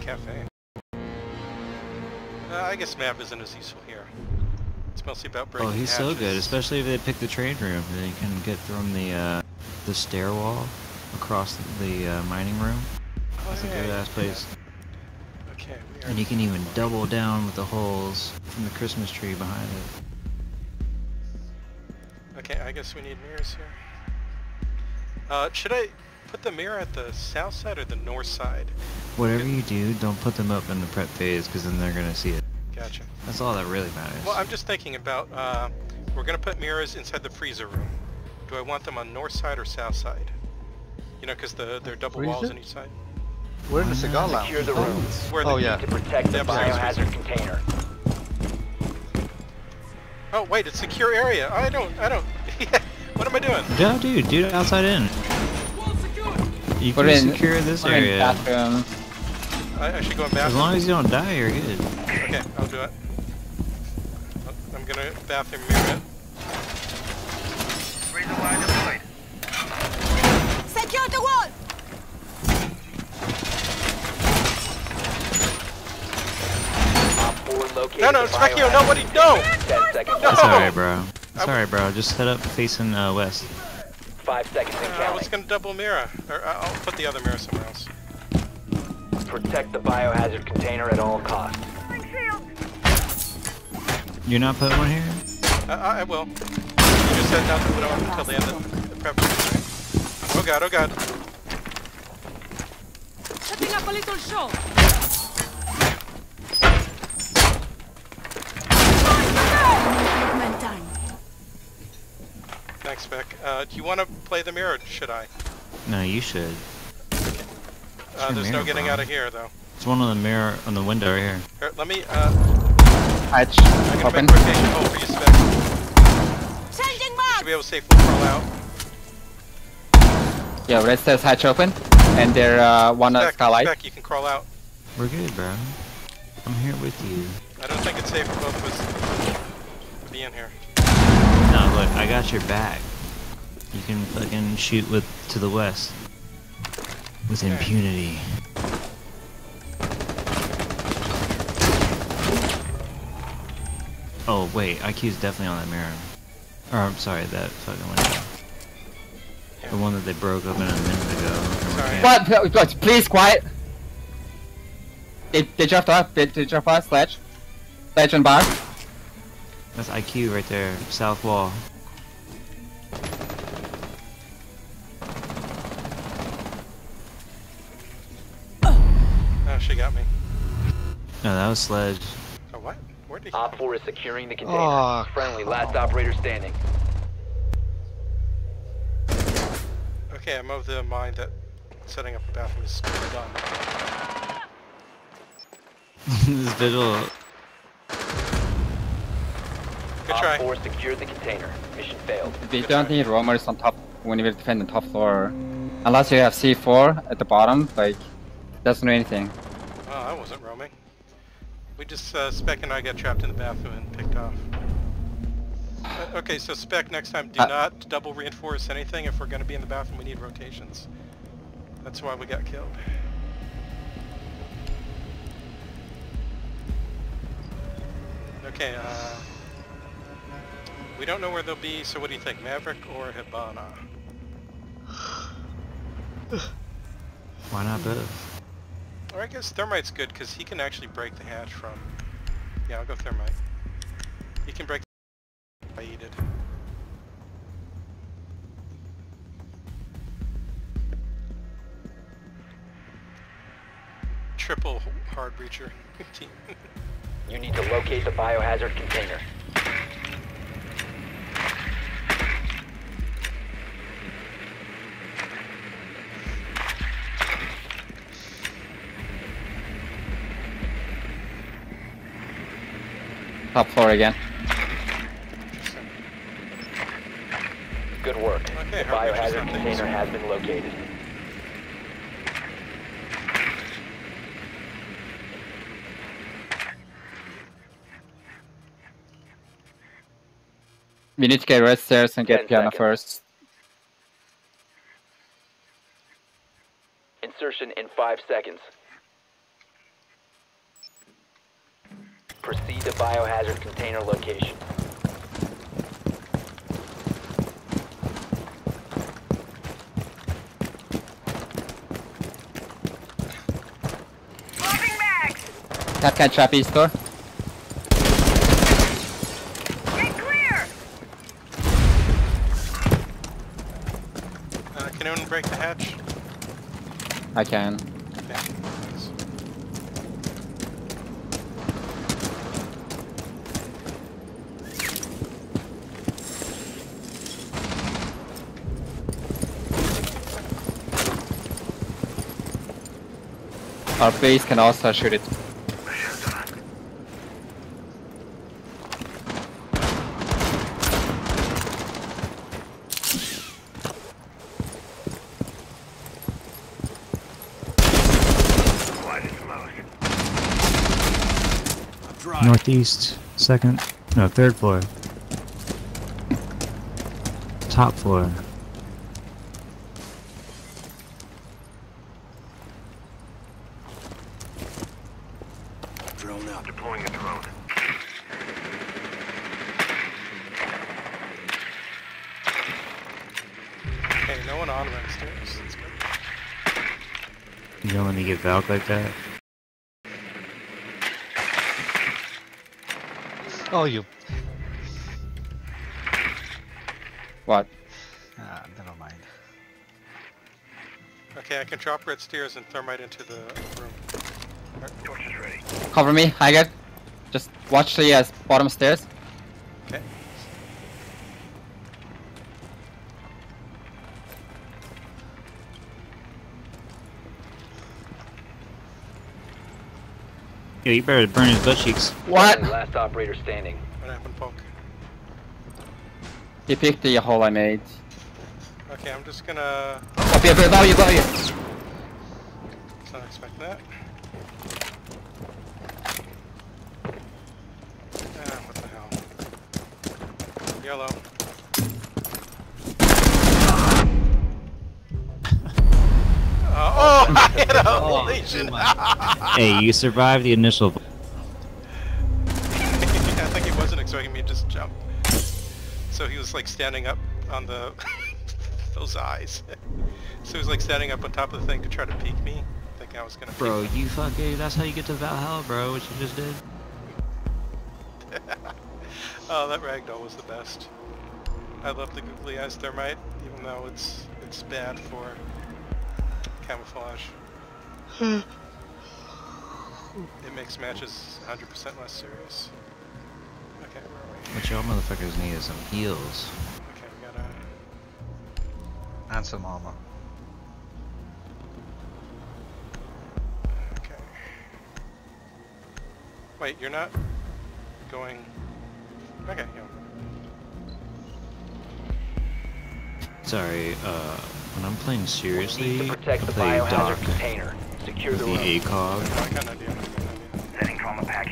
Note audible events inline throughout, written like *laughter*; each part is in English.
Kafe. Uh, I guess map isn't as useful here. It's mostly about breaking Oh, he's so good, especially if they pick the train room. Then you can get from the uh, the stairwell across the uh, mining room. Oh, That's a good ass yeah. place. Okay, we are And you can even double down with the holes from the Christmas tree behind it. Okay, I guess we need mirrors here. Uh, should I put the mirror at the south side or the north side? Whatever you do, don't put them up in the prep phase because then they're gonna see it. Gotcha. That's all that really matters. Well, I'm just thinking about, uh, we're gonna put mirrors inside the freezer room. Do I want them on north side or south side? You know, because the, they're double walls on each side. We're in the cigar lounge. Secure the room Where Oh the, yeah. to protect the Yeah, biohazard container. Oh, wait, it's secure area. I don't, I don't, *laughs* what am I doing? Yeah, dude, do it outside in. You Put can in- secure this area. bathroom. I, I should go in As long as you don't die, you're good. Okay, I'll do it. I'm gonna bathroom mirror it. Secure the wall! Op 4 located No, no, the Specchio, nobody, no! container. 10 seconds No! It's alright, bro. It's alright, bro. Just head up facing uh, west. 5 seconds and Uh, I was gonna double mirror. Or uh, I'll put the other mirror somewhere else. Protect the biohazard container at all costs. You're not putting one here? Uh, I I will. You just said not to put on until the end of the prep. right? Oh god, oh god. Setting up a little show. Thanks, Beck. Uh, do you want to play the mirror or should I? No, you should. Uh, your there's no getting bro? out of here, though. It's one on the mirror on the window right here. Here, let me, uh, Hatch I'm gonna open. make rotation hold for you, Spec. Changing Should be able to safely crawl out. Yeah, red says hatch open. And they're uh, one on Spec, skylight. Spec, you can crawl out. We're good, bro. I'm here with you. I don't think it's safe for both of us to be in here. No, look, I got your back. You can fucking shoot with to the west. With Okay. impunity. Oh wait, IQ's definitely on that mirror. Or I'm sorry, that fucking window. Yeah. The one that they broke open a minute ago. Sorry. camping. What? What? Please, quiet. They, they dropped off. They, they dropped off. Sledge. Sledge and bar. That's IQ right there, south wall. No, that was Sledge. Oh, what? Where did he Op 4 is securing the container. Oh, Friendly, last operator standing. Okay, I'm of the mind that setting up a bathroom is done. *laughs* this visual. Good try. Op try. 4 secured the container. Mission failed. We don't need roamers on top when we defend the top floor. Unless you have C4 at the bottom, like, doesn't do anything. Oh, I wasn't roaming. We just, uh, Spec and I got trapped in the bathroom and picked off. Uh, okay, so Spec, next time do Uh, not double reinforce anything. If we're going to be in the bathroom, we need rotations. That's why we got killed. Okay, uh... We don't know where they'll be, so what do you think? Maverick or Hibana? Why not both? Or I guess Thermite's good because he can actually break the hatch from... Yeah, I'll go Thermite. He can break the I did. Triple hard breacher team. *laughs* You need to locate the biohazard container. Top floor again. Good work. Okay, the biohazard something. container has been located. We need to get red stairs and get piano seconds. first. Insertion in 5 seconds. Proceed to biohazard container location. Tap can trap east door. Uh, can anyone break the hatch? I can. Our base can also shoot it. Northeast, second, no, third floor. Top floor. Okay, no one on that stairs. That's good. You don't let me get Valk like that? Oh, you. What? Ah, never mind. Okay, I can drop red stairs and thermite into the room. Cover me, I get. Just watch the uh, bottom stairs. Okay. Yo, you better burn his butt cheeks. What? Last operator standing. What happened, Poke? He picked the hole I made. Okay, I'm just gonna... Up here, above you, above you. Was not expecting that. Ah, what the hell. Yellow. Uh, oh, *laughs* I hit a lesion. *laughs* hey, you survived the initial. *laughs* I think he wasn't expecting me to just jump. So he was like standing up on the those eyes. so he was like standing up on top of the thing to try to peek me, thinking I was gonna. Bro, you fucking. That's how you get to Valhalla, bro. What you just did. Peek. oh, that ragdoll was the best. I love the googly eyes thermite, even though it's it's bad for camouflage. Hmm. it makes matches 100% less serious. Okay, where are we? What y'all motherfuckers need is some heals. Okay, we gotta. And some armor. Okay. Wait, you're not going. Okay, yeah. Sorry, uh, when I'm playing seriously, to I protect the play Doc container. Secure with the the. ACOG. No, I got an idea. I got an idea. Setting trauma pack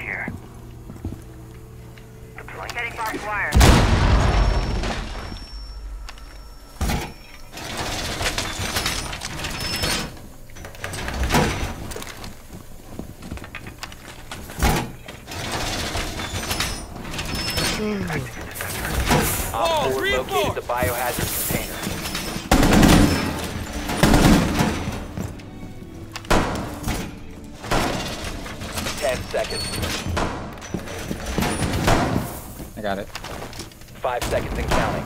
I got it. Five seconds and counting.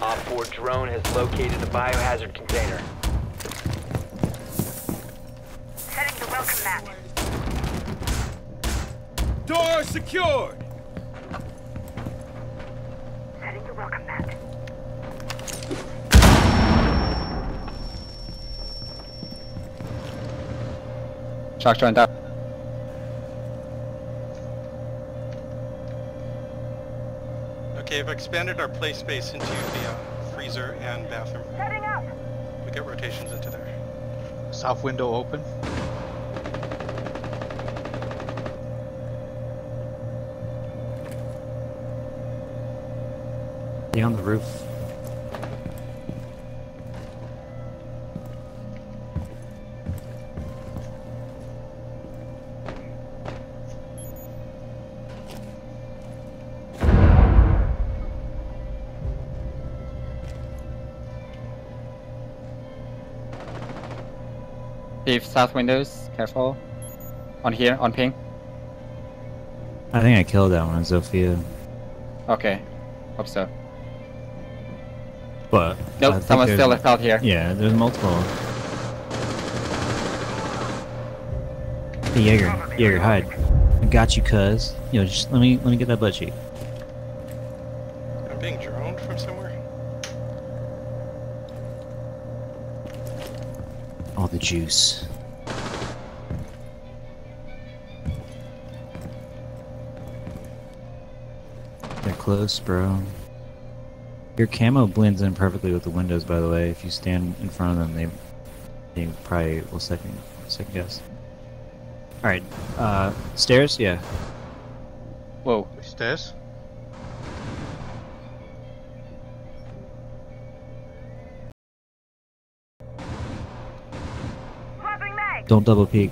Op 4 drone has located the biohazard container. Setting the welcome mat. Door secured! Setting the welcome mat. Shock joint up. Expanded our play space into the uh, freezer and bathroom. Setting up. We get rotations into there. South window open. They on the roof. Steve, south windows, careful. On here, on ping. I think I killed that one, Zofia. Okay, hope so. But I Nope, think someone's still left out here. Yeah, there's multiple. Hey Jaeger, Jaeger, hide. I got you, cuz. Yo, just let me let me get that butt cheek. I'm being droned from somewhere. The juice. They're close, bro. Your camo blends in perfectly with the windows, by the way. If you stand in front of them, they they probably will second second guess. All right, uh, stairs, yeah. Whoa. Stairs? Don't double peek.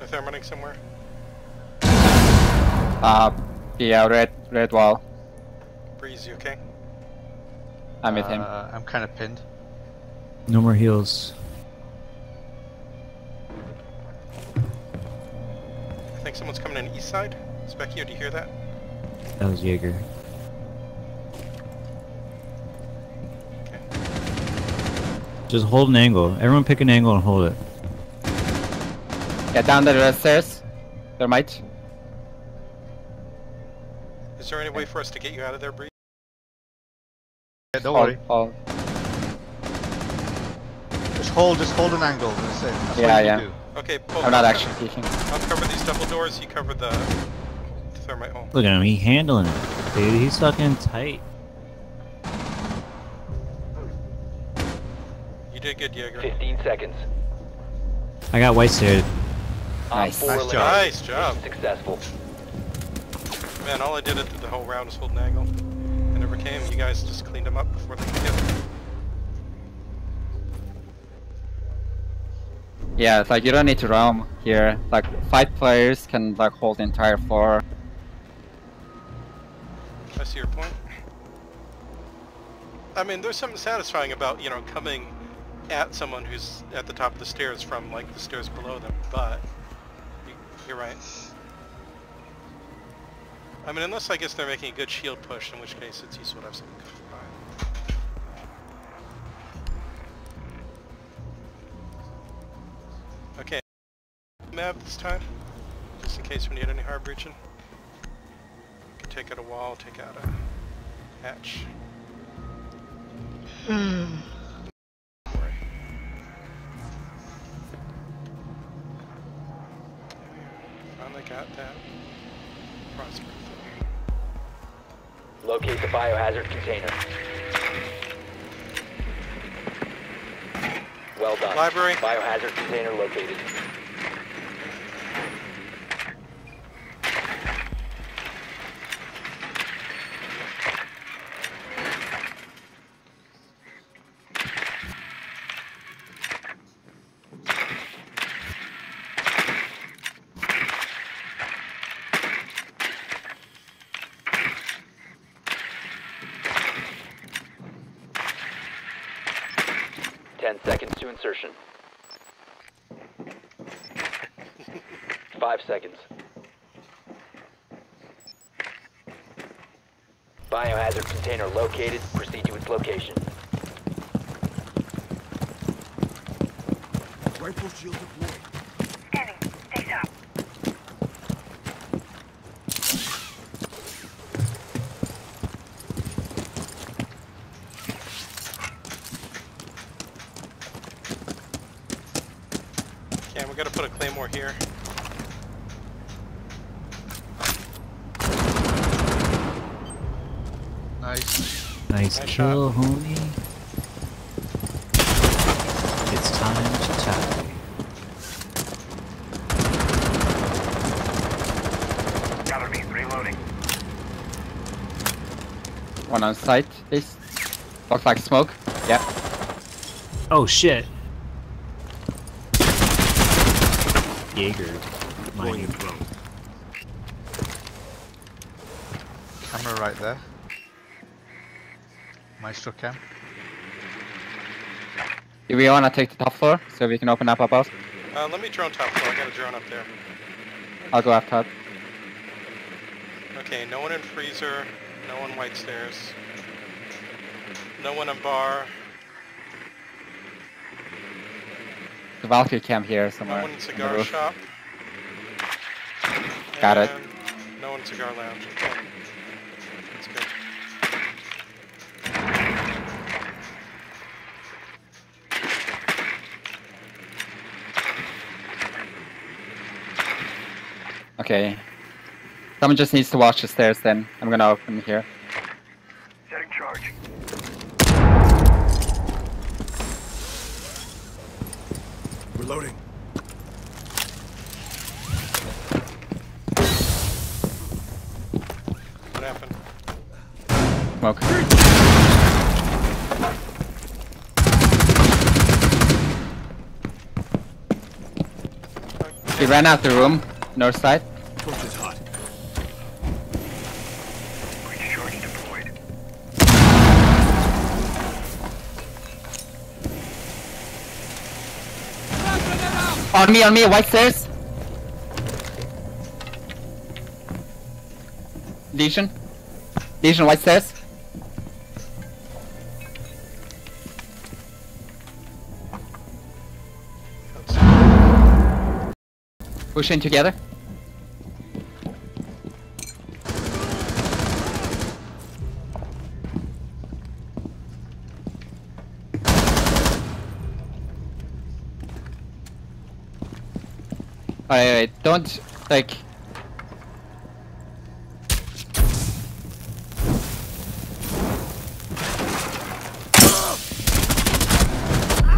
If I'm running somewhere. Uh, yeah, red, red wall. Breeze, you okay? I'm with him. Uh, I'm kind of pinned. No more heals. I think someone's coming in east side. Specchio, do you hear that? That was Jaeger. Okay. Just hold an angle. Everyone pick an angle and hold it. Yeah, down the uh, stairs. There might. Is there any way for us to get you out of there, Bree? Yeah, don't Hold, worry. hold. Just hold, just hold an angle. That's it. That's Yeah, what you yeah. do. Okay, Pope, I'm not actually co- peeking. I'll cover these double doors, you cover the thermite hole. Look at him. He handling it, dude. He's fucking tight. You did good, Jaeger. 15 seconds. I got white stairs. Op Nice. Nice job. Nice job. Successful. Man, all I did it the whole round was hold an angle. I never came. You guys just cleaned them up before they could get Yeah, it's like you don't need to roam here. Like five players can like hold the entire floor. I see your point. I mean, there's something satisfying about, you know, coming at someone who's at the top of the stairs from, like, the stairs below them, but you, you're right. I mean, unless I guess they're making a good shield push, in which case it's useful to have something Map this time, just in case we need any hard breaching. Can take out a wall, take out a hatch. Hmm. Finally got that prosper. Locate the biohazard container. Well done. Library. Biohazard container located. Ten seconds to insertion. Five seconds. Biohazard container located. Proceed to its location. Rifle shield deployed. Yeah, we gotta put a claymore here. Nice. Nice Nice kill, homie. It's time to tie. Cover me. Reloading. One on site, please. Looks like smoke. Yeah. Oh shit. Jaegered. Mining. Camera right there. Maestro cam. Do we wanna take the top floor so we can open up above? Uh, let me drone top floor, I got a drone up there. I'll go up top. Okay, no one in freezer, no one white stairs, no one in bar, The Valkyrie camp here No somewhere. one in cigar roof. shop. Got it. No one in cigar lounge. Okay. That's good. Okay. Someone just needs to watch the stairs then. I'm gonna open here. Setting charge. Reloading. What happened? Smoke. He ran out the room, north side. On me, on me, white stairs. Legion. Legion, white stairs. Pushing together. Alright, alright, don't like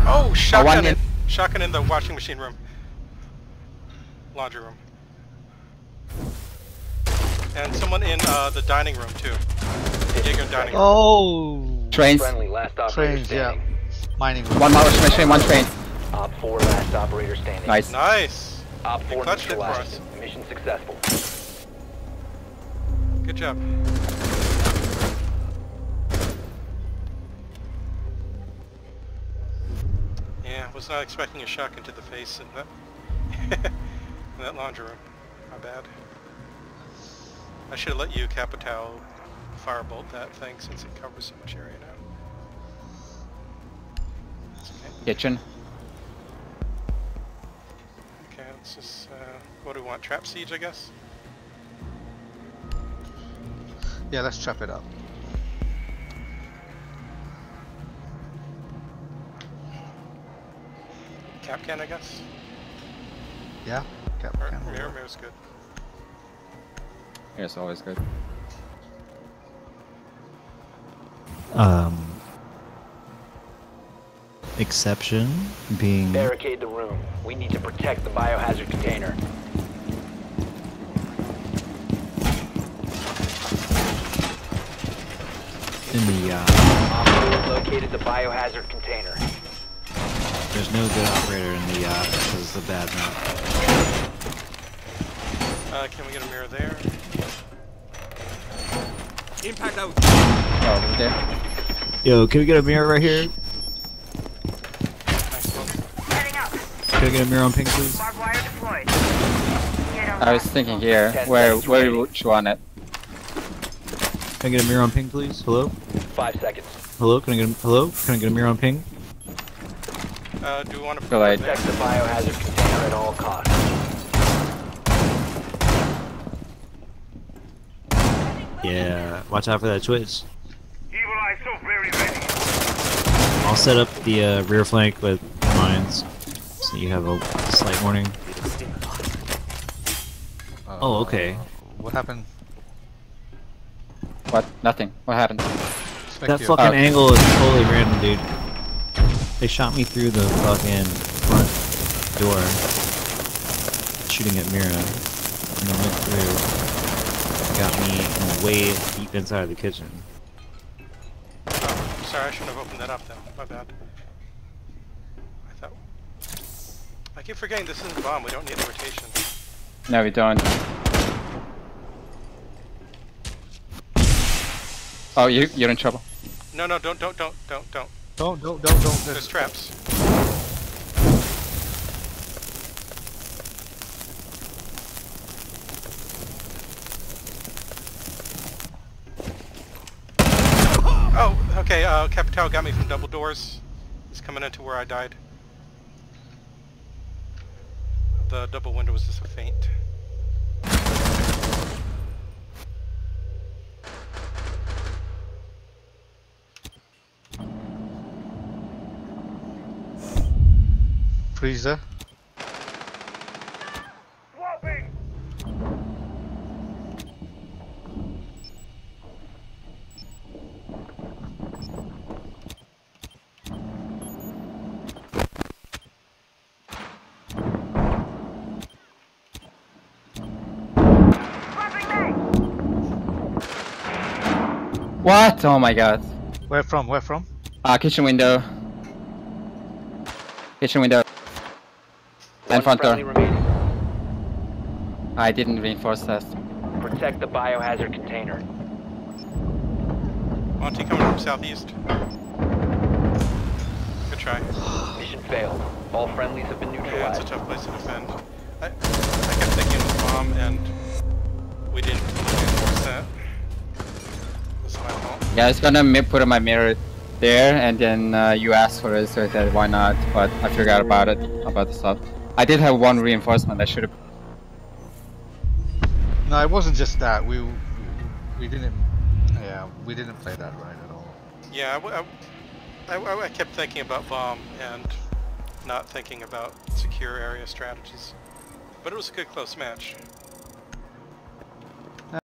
Oh, shotgun in, in- shotgun in the washing machine room. Laundry room. And someone in uh, the dining room too. Jaeger dining room. Oh! trains. Friendly last operator Trains, yeah. standing. Mining room. One mouse machine, one train. Op 4 last operator standing. Nice. Nice. Op 4 clutched it for neutralized. Mission successful. Good job. Yeah, I was not expecting a shotgun to the face in that *laughs* in that laundry room. My bad. I should have let you Capitão firebolt that thing since it covers so much area now. It's okay. Kitchen. Let's just, uh, what do we want? Trap siege, I guess? Yeah, let's trap it up. Cap can, I guess? Yeah? Cap Or cam will mirror, work. mirror's good. Here's always good. Um, exception being Barricade the room. We need to protect the biohazard container. in the uh, Op 4 has located the biohazard container. there's no good operator in the yacht because it's a bad map. Uh, can we get a mirror there? Impact out. Oh, over there. Yo, can we get a mirror right here? Nice one. Setting up. Can I get a mirror on ping, please? Barbed wire deployed. Get on I was thinking here, where seconds where would you want it? Can I get a mirror on ping, please? Hello? Five seconds. Hello? Can I get a, hello? Can I get a mirror on ping? Uh, do we want to Feel Protect the biohazard container at all costs. Yeah. Watch out for that twitch. Evil eye so very ready. I'll set up the uh, rear flank with mines, so you have a slight warning. Oh, okay. Uh, What happened? What? Nothing. What happened? Spec That you. fucking Uh, angle is totally random, dude. They shot me through the fucking front door, shooting at Mira, and then went through. Got me in way deep inside of the kitchen. Oh, sorry, I shouldn't have opened that up then. My bad. I thought... I keep forgetting this isn't bomb. We don't need a rotation. No, we don't. Oh, you you're in trouble. No, no, don't, don't, don't, don't, don't. Don't, don't, don't, don't. There's traps. Oh, okay, uh, Capitão got me from double doors. He's coming into where I died. The double window was just a feint. Freezer. What? Oh my god. Where from? Where from? Uh, kitchen window. Kitchen window. And front door. remaining. I didn't reinforce that. Protect the biohazard container. Monty coming from southeast. Good try. *sighs* Mission failed. All friendlies have been Yeah, it's a tough place to defend. I, I kept thinking it was bomb and we didn't Yeah, I was gonna mi- put my mirror there, and then uh, you asked for it, so I said why not? But I forgot about it, about the stuff. I did have one reinforcement. I should have. No, it wasn't just that. We we didn't. Yeah, we didn't play that right at all. Yeah, I kept thinking about bomb and not thinking about secure area strategies. But it was a good close match.